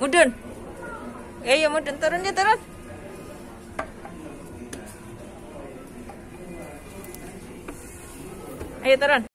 mudun. Ayo mudun. Turun ya turun. Ayo turun.